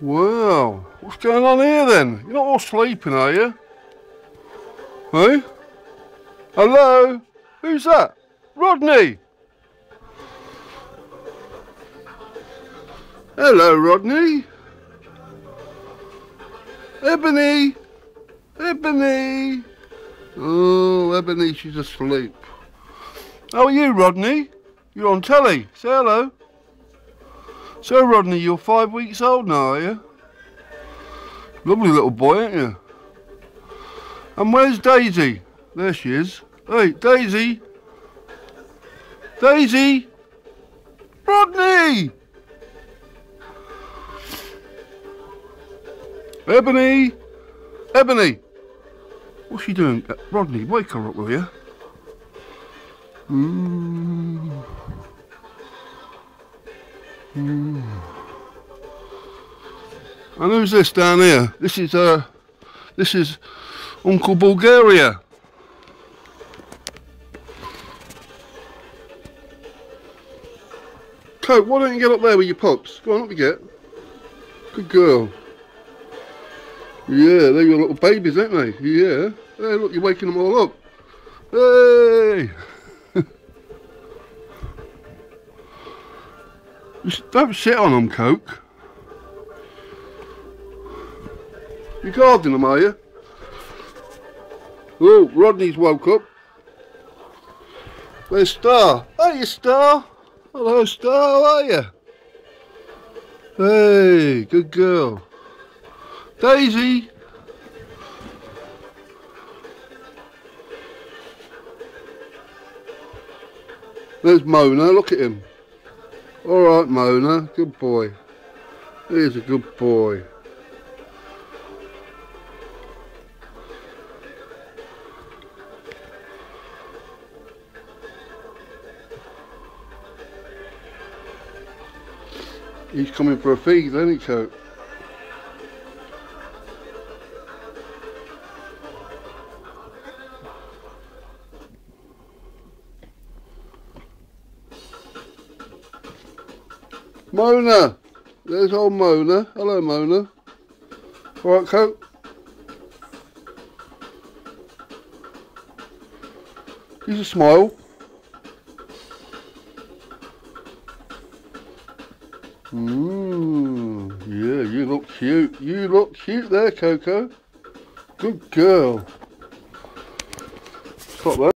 Well, what's going on here then? You're not all sleeping, are you? Hey? Hello? Who's that? Rodney? Hello, Rodney. Ebony. Ebony. Oh, Ebony, she's asleep. How are you, Rodney? You're on telly. Say hello. So, Rodney, you're five weeks old now, are you? Lovely little boy, aren't you? And where's Daisy? There she is. Hey, Daisy! Daisy! Rodney! Ebony! Ebony! What's she doing? Uh, Rodney, wake her up, will you? Mm. And who's this down here? This is uh, this is Uncle Bulgaria. Coke, why don't you get up there with your pups? Go on, up you get. Good girl. Yeah, they're your little babies, aren't they? Yeah. Hey, look, you're waking them all up. Hey! Don't sit on them, Coke. You're guarding them, are you? Oh, Rodney's woke up. Where's Star? Hey, Star. Hello, Star. How are you? Hey, good girl. Daisy. There's Mona. Look at him. All right, Mona. Good boy. He's a good boy. He's coming for a feed, isn't he, Coat? Mona! There's old Mona. Hello, Mona. All right, Coat? He's a smile. Mmm, yeah, you look cute. You look cute there, Cocoa. Good girl. Stop that.